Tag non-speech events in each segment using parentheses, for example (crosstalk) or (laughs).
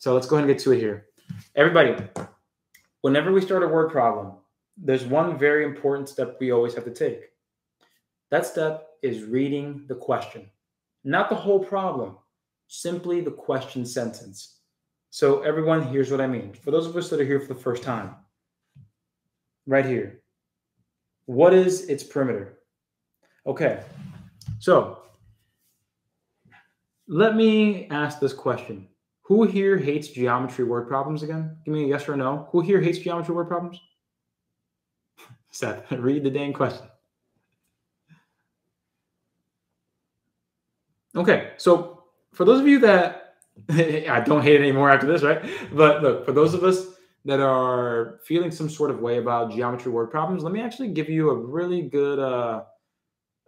So let's go ahead and get to it here. Everybody, whenever we start a word problem, there's one very important step we always have to take. That step is reading the question, not the whole problem, simply the question sentence. So, everyone, here's what I mean. For those of us that are here for the first time, right here, what is its perimeter? Okay, so let me ask this question. Who here hates geometry word problems again? Give me a yes or no. Who here hates geometry word problems? (laughs) Seth, (laughs) read the dang question. Okay, so for those of you that (laughs) I don't hate it anymore after this, right? But look, for those of us that are feeling some sort of way about geometry word problems, let me actually give you a really good, uh,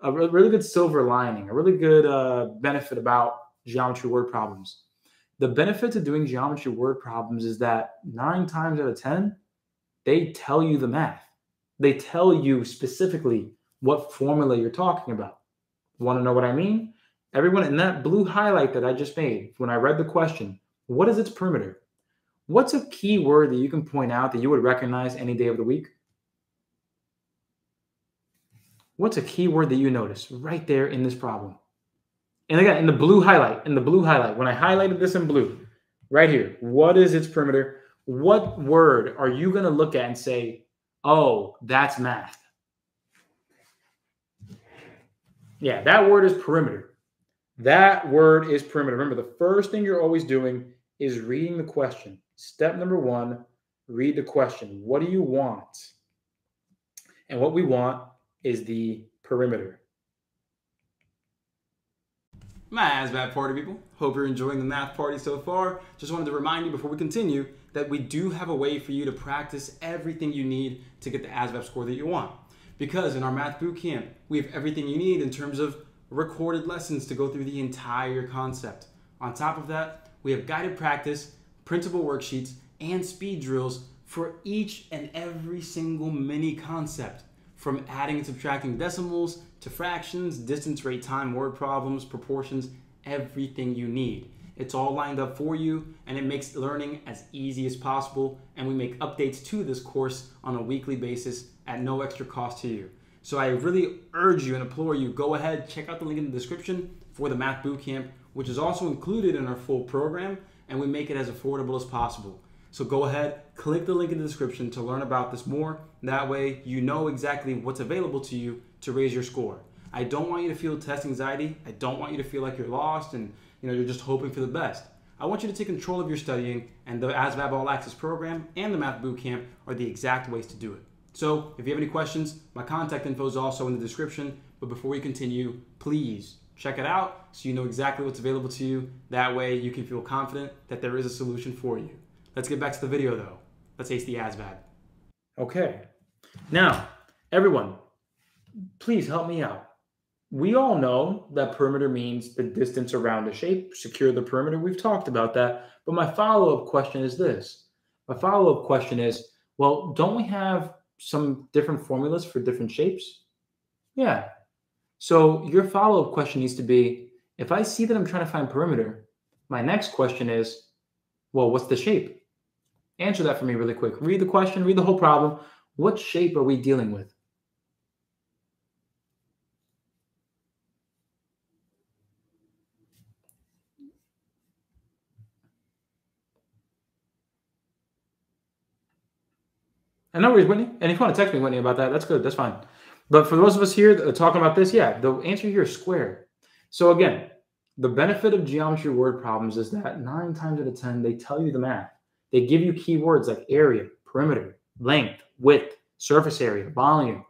a really good silver lining, a really good uh, benefit about geometry word problems. The benefit to doing geometry word problems is that nine times out of 10, they tell you the math. They tell you specifically what formula you're talking about. Want to know what I mean? Everyone in that blue highlight that I just made, when I read the question, what is its perimeter? What's a key word that you can point out that you would recognize any day of the week? What's a key word that you notice right there in this problem? And again, in the blue highlight, in the blue highlight, when I highlighted this in blue, right here, what is its perimeter? What word are you going to look at and say, oh, that's math? Yeah, that word is perimeter. That word is perimeter. Remember, the first thing you're always doing is reading the question. Step number one read the question. What do you want? And what we want is the perimeter. My ASVAB party people. Hope you're enjoying the math party so far. Just wanted to remind you before we continue that we do have a way for you to practice everything you need to get the ASVAB score that you want. Because in our math boot camp, we have everything you need in terms of recorded lessons to go through the entire concept. On top of that, we have guided practice, printable worksheets, and speed drills for each and every single mini concept, from adding and subtracting decimals to fractions, distance, rate, time, word problems, proportions, everything you need. It's all lined up for you and it makes learning as easy as possible. And we make updates to this course on a weekly basis at no extra cost to you. So I really urge you and implore you go ahead, check out the link in the description for the Math Bootcamp, which is also included in our full program, and we make it as affordable as possible. So go ahead, click the link in the description to learn about this more. That way, you know exactly what's available to you to raise your score. I don't want you to feel test anxiety. I don't want you to feel like you're lost and you know you're just hoping for the best. I want you to take control of your studying, and the ASVAB All Access program and the Math Bootcamp are the exact ways to do it. So if you have any questions, my contact info is also in the description. But before we continue, please check it out so you know exactly what's available to you. That way you can feel confident that there is a solution for you. Let's get back to the video though. Let's ace the ASVAB. Okay. Now, everyone, please help me out. We all know that perimeter means the distance around a shape, secure the perimeter. We've talked about that. But my follow up question is this my follow up question is well, don't we have some different formulas for different shapes? Yeah. So your follow up question needs to be if I see that I'm trying to find perimeter, my next question is, well, what's the shape? Answer that for me really quick. Read the question, read the whole problem. What shape are we dealing with? And no worries, Whitney. And if you want to text me, Whitney, about that, that's good. That's fine. But for those of us here talking about this, yeah, the answer here is square. So again, the benefit of geometry word problems is that nine times out of 10, they tell you the math. They give you keywords like area, perimeter, length, width, surface area, volume.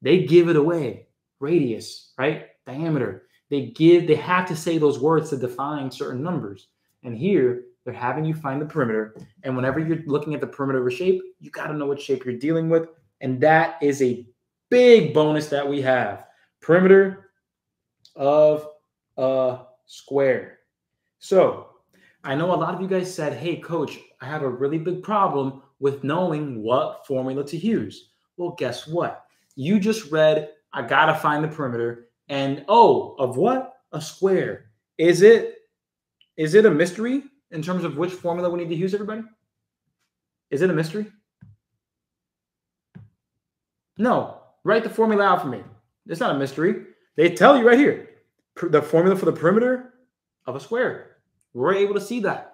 They give it away. Radius, right? Diameter. They give, they have to say those words to define certain numbers. And here, they're having you find the perimeter. And whenever you're looking at the perimeter of a shape, you got to know what shape you're dealing with. And that is a big bonus that we have. Perimeter of a square. So I know a lot of you guys said, hey, coach, I have a really big problem with knowing what formula to use. Well, guess what? You just read, I got to find the perimeter. And oh, of what? A square. Is it is it a mystery? in terms of which formula we need to use, everybody? Is it a mystery? No. Write the formula out for me. It's not a mystery. They tell you right here the formula for the perimeter of a square. We're able to see that.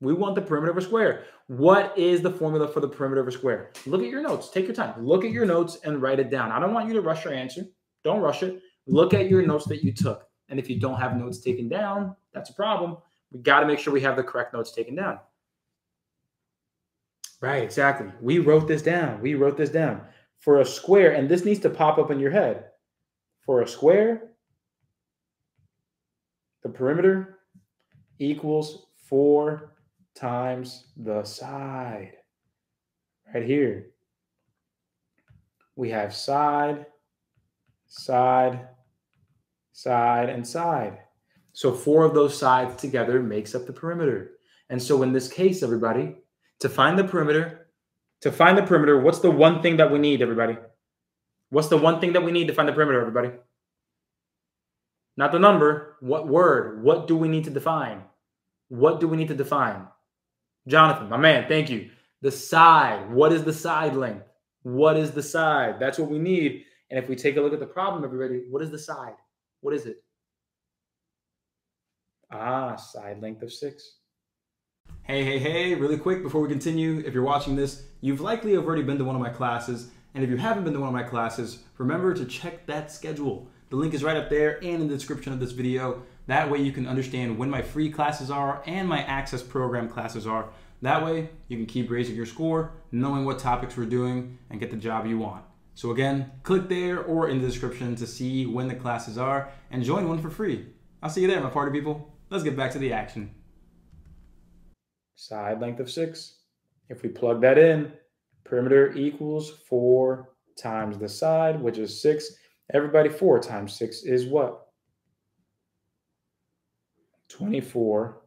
We want the perimeter of a square. What is the formula for the perimeter of a square? Look at your notes. Take your time. Look at your notes and write it down. I don't want you to rush your answer. Don't rush it. Look at your notes that you took. And if you don't have notes taken down, that's a problem. We got to make sure we have the correct notes taken down. Right, exactly. We wrote this down. We wrote this down. For a square, and this needs to pop up in your head. For a square, the perimeter equals 4 times the side. Right here. We have side, side, side, and side. So four of those sides together makes up the perimeter. And so in this case, everybody, to find the perimeter, to find the perimeter, what's the one thing that we need, everybody? What's the one thing that we need to find the perimeter, everybody? Not the number. What word? What do we need to define? What do we need to define? Jonathan, my man, thank you. The side. What is the side length? What is the side? That's what we need. And if we take a look at the problem, everybody, what is the side? What is it? Ah, side length of six. Hey, hey, hey, really quick before we continue, if you're watching this, you've likely already been to one of my classes. And if you haven't been to one of my classes, remember to check that schedule. The link is right up there and in the description of this video. That way you can understand when my free classes are and my access program classes are. That way you can keep raising your score, knowing what topics we're doing, and get the job you want. So again, click there or in the description to see when the classes are and join one for free. I'll see you there, my party people. Let's get back to the action. Side length of six. If we plug that in, perimeter equals four times the side, which is six. Everybody, four times six is what? 24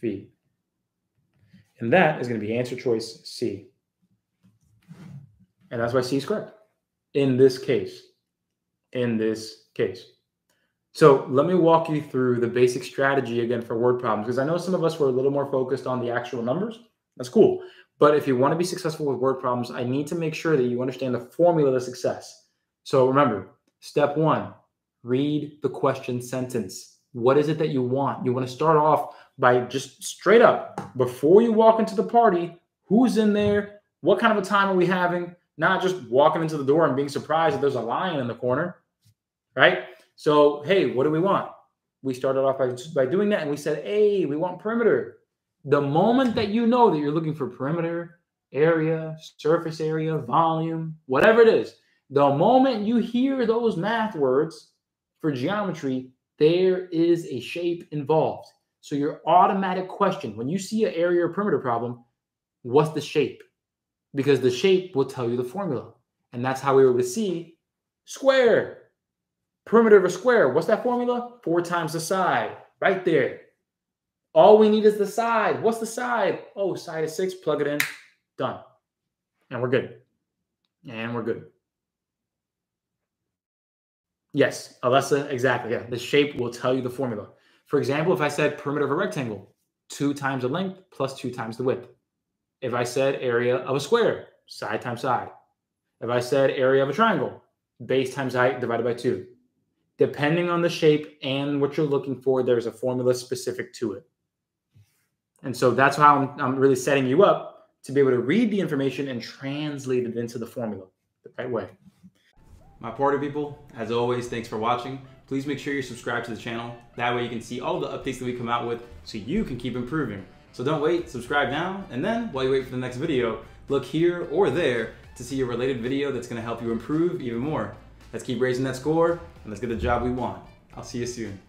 feet. And that is going to be answer choice C. And that's why C is correct in this case. In this case. So let me walk you through the basic strategy again for word problems because I know some of us were a little more focused on the actual numbers. That's cool. But if you want to be successful with word problems, I need to make sure that you understand the formula to success. So remember, step one, read the question sentence. What is it that you want? You want to start off by just straight up, before you walk into the party, who's in there? What kind of a time are we having? not just walking into the door and being surprised that there's a lion in the corner, right? So, hey, what do we want? We started off by, by doing that and we said, hey, we want perimeter. The moment that you know that you're looking for perimeter, area, surface area, volume, whatever it is, the moment you hear those math words for geometry, there is a shape involved. So your automatic question, when you see an area or perimeter problem, what's the shape? because the shape will tell you the formula. And that's how we were able to see square, perimeter of a square. What's that formula? Four times the side, right there. All we need is the side. What's the side? Oh, side is six, plug it in, done. And we're good. And we're good. Yes, Alessa, exactly. Yeah, the shape will tell you the formula. For example, if I said perimeter of a rectangle, two times the length plus two times the width. If I said area of a square, side times side. If I said area of a triangle, base times height divided by two. Depending on the shape and what you're looking for, there's a formula specific to it. And so that's how I'm, I'm really setting you up to be able to read the information and translate it into the formula the right way. My party people, as always, thanks for watching. Please make sure you're subscribed to the channel. That way you can see all the updates that we come out with so you can keep improving. So don't wait, subscribe now, and then while you wait for the next video, look here or there to see a related video that's gonna help you improve even more. Let's keep raising that score, and let's get the job we want. I'll see you soon.